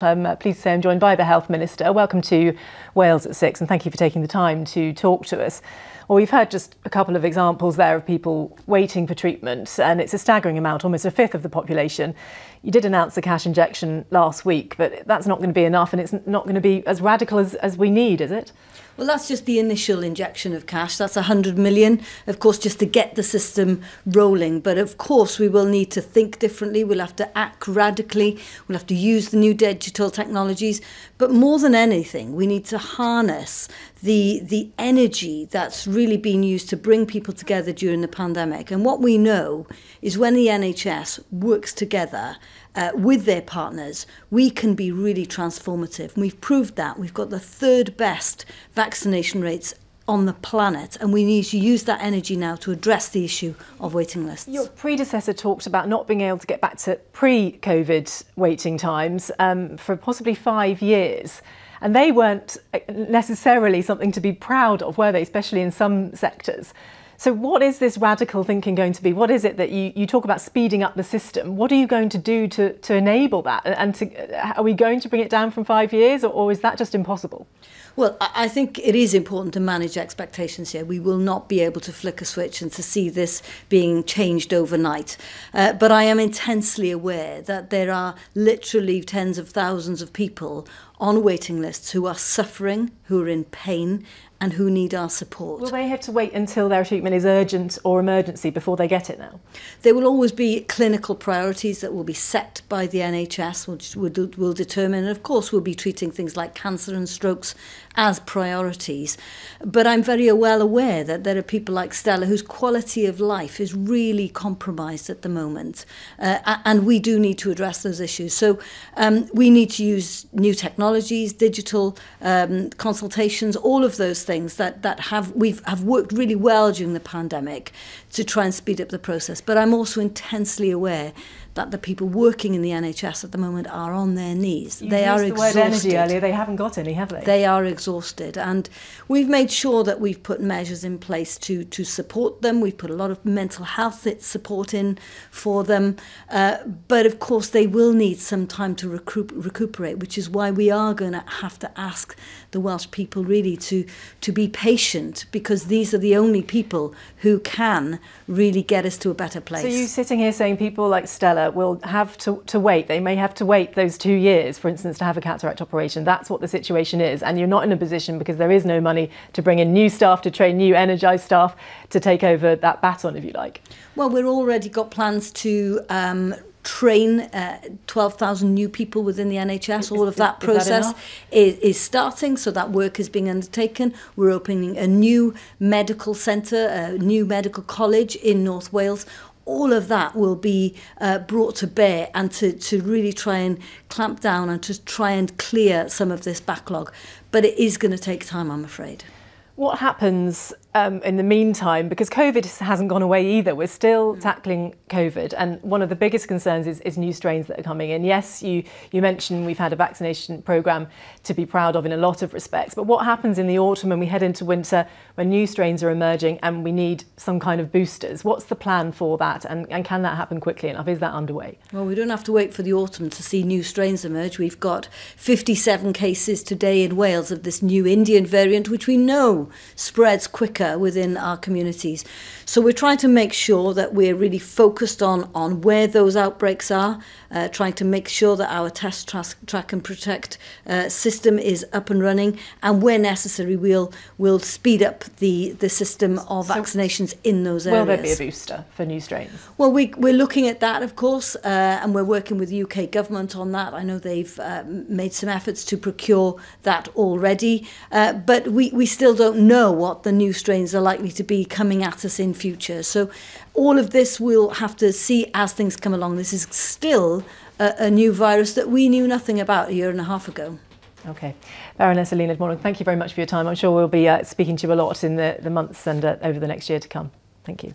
I'm uh, pleased to say I'm joined by the Health Minister. Welcome to Wales at Six, and thank you for taking the time to talk to us. Well, we've heard just a couple of examples there of people waiting for treatment, and it's a staggering amount, almost a fifth of the population. You did announce a cash injection last week, but that's not going to be enough, and it's not going to be as radical as, as we need, is it? Well, that's just the initial injection of cash. That's 100 million, of course, just to get the system rolling. But of course, we will need to think differently. We'll have to act radically. We'll have to use the new digital technologies. But more than anything, we need to harness the the energy that's really been used to bring people together during the pandemic. And what we know is when the NHS works together uh, with their partners, we can be really transformative. We've proved that. We've got the third best vaccination rates on the planet and we need to use that energy now to address the issue of waiting lists. Your predecessor talked about not being able to get back to pre-COVID waiting times um, for possibly five years. And they weren't necessarily something to be proud of, were they, especially in some sectors. So what is this radical thinking going to be? What is it that you, you talk about speeding up the system? What are you going to do to, to enable that? And to, are we going to bring it down from five years or, or is that just impossible? Well, I think it is important to manage expectations here. We will not be able to flick a switch and to see this being changed overnight. Uh, but I am intensely aware that there are literally tens of thousands of people on waiting lists who are suffering, who are in pain, and who need our support. Will they have to wait until their treatment is urgent or emergency before they get it now? There will always be clinical priorities that will be set by the NHS, which will, will determine, and of course we'll be treating things like cancer and strokes as priorities. But I'm very well aware that there are people like Stella whose quality of life is really compromised at the moment. Uh, and we do need to address those issues. So um, we need to use new technologies, digital um, consultations, all of those things that, that have, we've, have worked really well during the pandemic to try and speed up the process. But I'm also intensely aware that the people working in the NHS at the moment are on their knees. You they are the exhausted. Word energy earlier. They haven't got any, have they? They are exhausted, and we've made sure that we've put measures in place to to support them. We've put a lot of mental health support in for them, uh, but of course they will need some time to recoup, recuperate, which is why we are going to have to ask the Welsh people really to to be patient because these are the only people who can really get us to a better place. So you sitting here saying people like Stella will have to, to wait. They may have to wait those two years, for instance, to have a cataract operation. That's what the situation is. And you're not in a position because there is no money to bring in new staff, to train new energised staff to take over that baton, if you like. Well, we've already got plans to um, train uh, 12,000 new people within the NHS. All of that process is, is starting, so that work is being undertaken. We're opening a new medical centre, a new medical college in North Wales. all of that will be uh, brought to bear and to, to really try and clamp down and to try and clear some of this backlog. But it is going to take time, I'm afraid. What happens um, in the meantime, because COVID hasn't gone away either, we're still mm. tackling COVID, and one of the biggest concerns is, is, new strains that are coming in. Yes, you you mentioned we've had a vaccination program to be proud of in a lot of respects, but what happens in the autumn when we head into winter, when new strains are emerging and we need some kind of boosters? What's the plan for that, and, and can that happen quickly enough? Is that underway? Well, we don't have to wait for the autumn to see new strains emerge. We've got 57 cases today in Wales of this new Indian variant, which we know spreads quicker within our communities. So we're trying to make sure that we're really focused on, on where those outbreaks are, uh, trying to make sure that our test, tra track and protect uh, system is up and running, and where necessary, we'll, we'll speed up the, the system of so vaccinations in those areas. Will there be a booster for new strains? Well, we, we're looking at that, of course, uh, and we're working with the UK government on that. I know they've uh, made some efforts to procure that already, uh, but we, we still don't know what the new strains are likely to be coming at us in future. So all of this we'll have to see as things come along. This is still a, a new virus that we knew nothing about a year and a half ago. Okay. Baroness Eluned Morgan, thank you very much for your time. I'm sure we'll be uh, speaking to you a lot in the, the months and uh, over the next year to come. Thank you.